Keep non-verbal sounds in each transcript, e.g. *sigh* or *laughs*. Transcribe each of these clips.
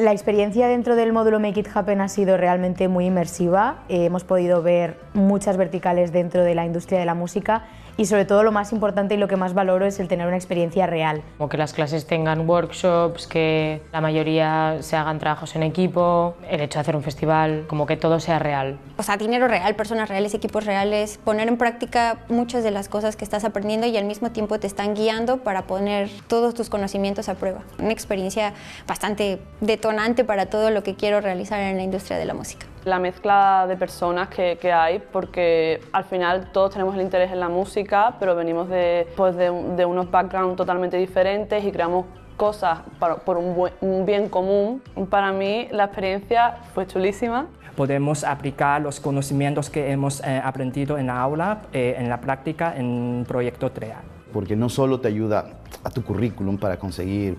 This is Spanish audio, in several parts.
La experiencia dentro del módulo Make It Happen ha sido realmente muy inmersiva. Eh, hemos podido ver muchas verticales dentro de la industria de la música y sobre todo lo más importante y lo que más valoro es el tener una experiencia real. Como que las clases tengan workshops, que la mayoría se hagan trabajos en equipo, el hecho de hacer un festival, como que todo sea real. O sea, dinero real, personas reales, equipos reales, poner en práctica muchas de las cosas que estás aprendiendo y al mismo tiempo te están guiando para poner todos tus conocimientos a prueba. Una experiencia bastante detonante para todo lo que quiero realizar en la industria de la música la mezcla de personas que, que, hay, porque al final todos tenemos el interés en la música, pero venimos de, pues de, de unos backgrounds totalmente diferentes y creamos cosas para, por un, buen, un, bien común. Para mí la experiencia fue chulísima. Podemos aplicar los conocimientos que hemos eh, aprendido en la aula, eh, en la práctica, en proyecto real. Porque no solo te ayuda a tu currículum para conseguir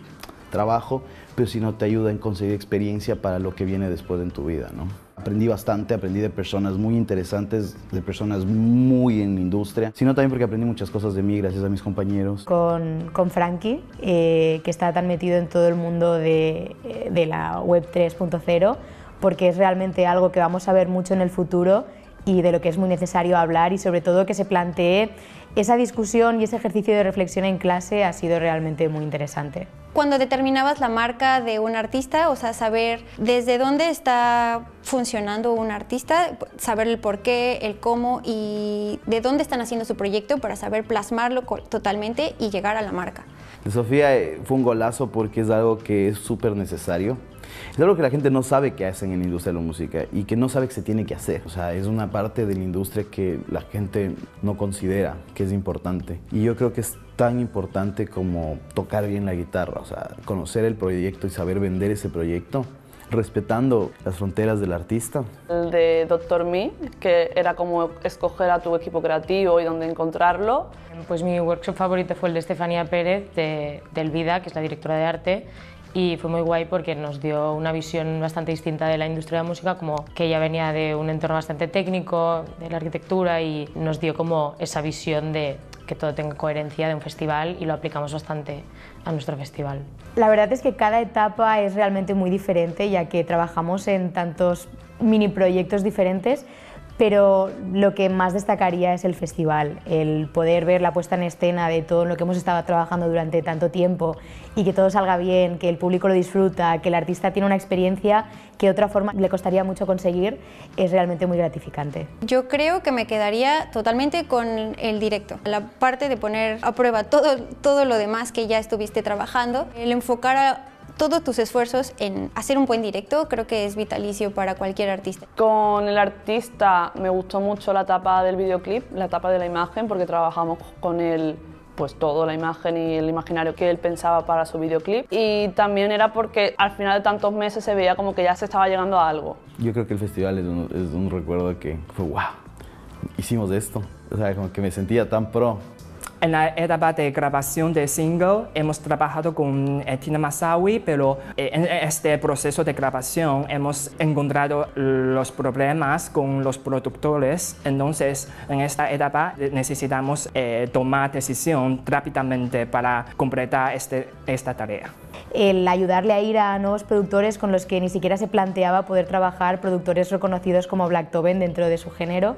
trabajo, pero sino te ayuda en conseguir experiencia para lo que viene después en tu vida. ¿no? Aprendí bastante, aprendí de personas muy interesantes, de personas muy en la industria, sino también porque aprendí muchas cosas de mí gracias a mis compañeros. Con, con Frankie, eh, que está tan metido en todo el mundo de, de la web 3.0, porque es realmente algo que vamos a ver mucho en el futuro y de lo que es muy necesario hablar y sobre todo que se plantee esa discusión y ese ejercicio de reflexión en clase ha sido realmente muy interesante. Cuando determinabas la marca de un artista, o sea, saber desde dónde está funcionando un artista, saber el por qué, el cómo y de dónde están haciendo su proyecto para saber plasmarlo totalmente y llegar a la marca. De Sofía eh, fue un golazo porque es algo que es súper necesario. Es algo que la gente no sabe que hacen en la industria de la música y que no sabe que se tiene que hacer. O sea, es una parte de la industria que la gente no considera que es importante. Y yo creo que es tan importante como tocar bien la guitarra, o sea, conocer el proyecto y saber vender ese proyecto respetando las fronteras del artista. El de Doctor Me, que era como escoger a tu equipo creativo y dónde encontrarlo. Pues mi workshop favorito fue el de Estefanía Pérez, de, de Elvida, que es la directora de arte, y fue muy guay porque nos dio una visión bastante distinta de la industria de la música, como que ella venía de un entorno bastante técnico, de la arquitectura, y nos dio como esa visión de que todo tenga coherencia de un festival y lo aplicamos bastante a nuestro festival. La verdad es que cada etapa es realmente muy diferente, ya que trabajamos en tantos mini proyectos diferentes, pero lo que más destacaría es el festival, el poder ver la puesta en escena de todo lo que hemos estado trabajando durante tanto tiempo y que todo salga bien, que el público lo disfruta, que el artista tiene una experiencia que de otra forma le costaría mucho conseguir, es realmente muy gratificante. Yo creo que me quedaría totalmente con el directo, la parte de poner a prueba todo, todo lo demás que ya estuviste trabajando, el enfocar a todos tus esfuerzos en hacer un buen directo creo que es vitalicio para cualquier artista. Con el artista me gustó mucho la etapa del videoclip, la etapa de la imagen, porque trabajamos con él pues todo, la imagen y el imaginario que él pensaba para su videoclip. Y también era porque al final de tantos meses se veía como que ya se estaba llegando a algo. Yo creo que el festival es un, es un recuerdo que fue wow, hicimos esto. O sea, como que me sentía tan pro en la etapa de grabación de single hemos trabajado con eh, Tina Masawi, pero eh, en este proceso de grabación hemos encontrado los problemas con los productores. Entonces, en esta etapa necesitamos eh, tomar decisión rápidamente para completar este, esta tarea. El ayudarle a ir a nuevos productores con los que ni siquiera se planteaba poder trabajar, productores reconocidos como Blacktoven dentro de su género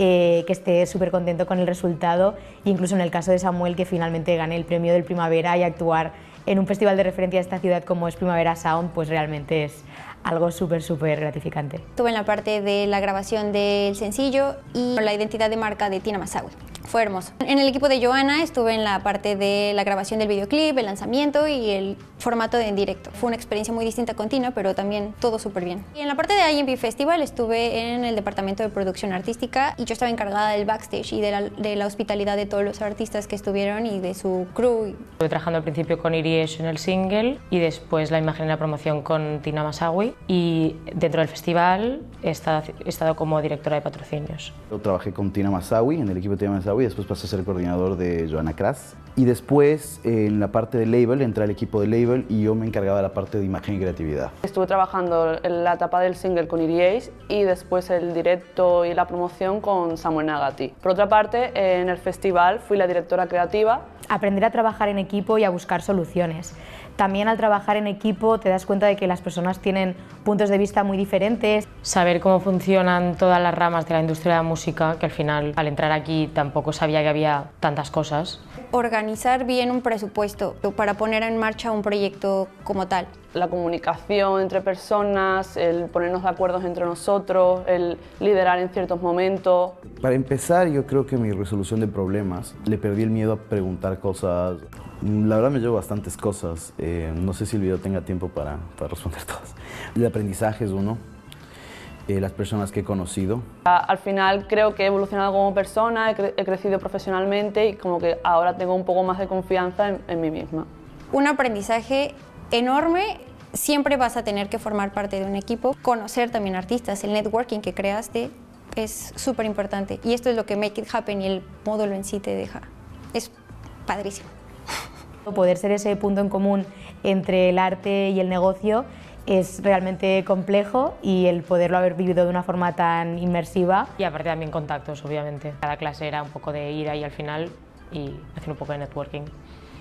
eh, que esté súper contento con el resultado, incluso en el caso de Samuel, que finalmente gane el premio del Primavera y actuar en un festival de referencia de esta ciudad como es Primavera Sound, pues realmente es algo súper, súper gratificante. Estuve en la parte de la grabación del sencillo y la identidad de marca de Tina Masawi. Fue hermoso. En el equipo de Joana estuve en la parte de la grabación del videoclip, el lanzamiento y el formato de en directo. Fue una experiencia muy distinta con Tina, pero también todo súper bien. Y en la parte de IMP Festival estuve en el departamento de producción artística y yo estaba encargada del backstage y de la, de la hospitalidad de todos los artistas que estuvieron y de su crew. Estuve trabajando al principio con Iries en el single y después la imagen y la promoción con Tina Masawi y dentro del festival he estado, he estado como directora de patrocinios. Yo trabajé con Tina Masawi, en el equipo de Tina Masawi, y después pasé a ser coordinador de Joana Kras. Y después en la parte de label, entré al equipo de label y yo me encargaba de la parte de imagen y creatividad. Estuve trabajando en la etapa del single con Iries y después el directo y la promoción con Samuel Nagati. Por otra parte, en el festival fui la directora creativa. Aprender a trabajar en equipo y a buscar soluciones También al trabajar en equipo te das cuenta de que las personas tienen puntos de vista muy diferentes. Saber cómo funcionan todas las ramas de la industria de la música, que al final al entrar aquí tampoco sabía que había tantas cosas. Organizar bien un presupuesto para poner en marcha un proyecto como tal. La comunicación entre personas, el ponernos de acuerdo entre nosotros, el liderar en ciertos momentos. Para empezar, yo creo que mi resolución de problemas, le perdí el miedo a preguntar cosas. La verdad me llevo bastantes cosas. Eh, no sé si el video tenga tiempo para, para responder *laughs* todas. El aprendizaje es uno. Eh, las personas que he conocido. Al final creo que he evolucionado como persona, he, cre he, crecido profesionalmente y como que ahora tengo un poco más de confianza en, en mí misma. Un aprendizaje enorme siempre vas a tener que formar parte de un equipo, conocer también artistas, el networking que creaste es súper importante y esto es lo que Make It Happen y el módulo en sí te deja. Es padrísimo. *laughs* Poder ser ese punto en común entre el arte y el negocio es realmente complejo y el poderlo haber vivido de una forma tan inmersiva. Y aparte también contactos, obviamente. Cada clase era un poco de ir ahí al final y hacer un poco de networking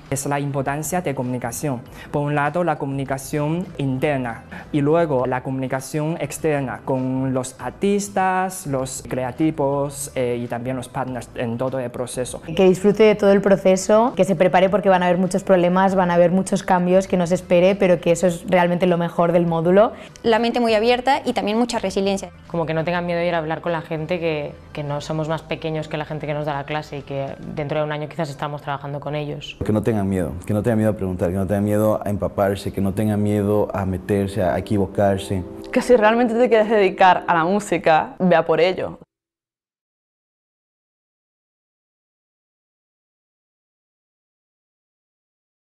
es la importancia de comunicación. Por un lado, la comunicación interna y luego la comunicación externa con los artistas, los creativos eh, y también los partners en todo el proceso. Que disfrute de todo el proceso, que se prepare porque van a haber muchos problemas, van a haber muchos cambios, que no se espere, pero que eso es realmente lo mejor del módulo. La mente muy abierta y también mucha resiliencia. Como que no tengan miedo de ir a hablar con la gente, que, que no somos más pequeños que la gente que nos da la clase y que dentro de un año quizás estamos trabajando con ellos. Que no miedo, que no tengan miedo a preguntar, que no tengan miedo a empaparse, que no tengan miedo a meterse, a equivocarse. Que si realmente te quieres dedicar a la música, vea por ello.